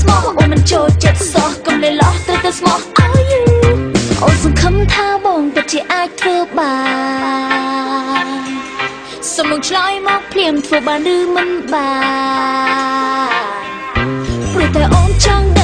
ស្មោះអូនមិនចូលចិត្តសោះកុំលេលោះត្រូវតែស្មោះ Are you អូនសង្ឃឹមថាបងពិតជាអាចធ្វើបានសូមមកឆ្លើយមកភ្លាមធ្វើបានឬមិនបានព្រោះតែអូនចង់ដឹង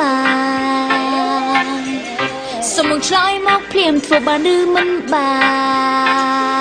បានសូមមកឆ្លើយមកភ្លាមធ្វើបានឬមិនបាន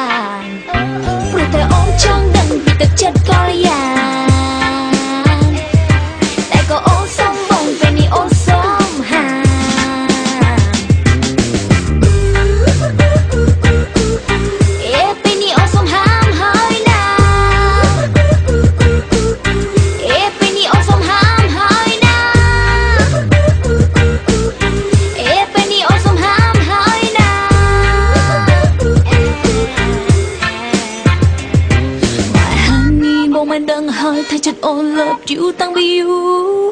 ហើយថាចិត្តអូន love you តាំងពីយូរ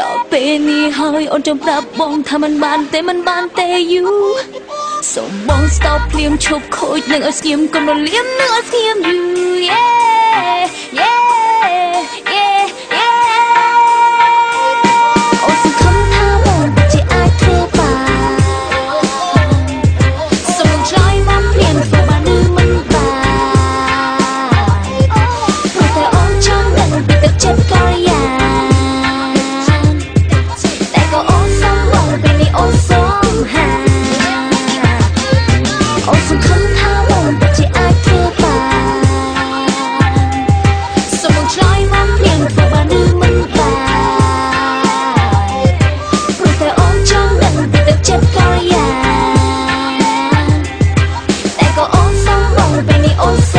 ដល់ពេលនេះហើយអូនចង់ប្រាប់បងថាมันបានទេมันបានទេ you សូមបង stop ភ្លាមឈប់ខូចនឹងឲ្យស្ងៀមកុំរលៀមនឹងឲ្យស្ងៀម you yeah yeah 11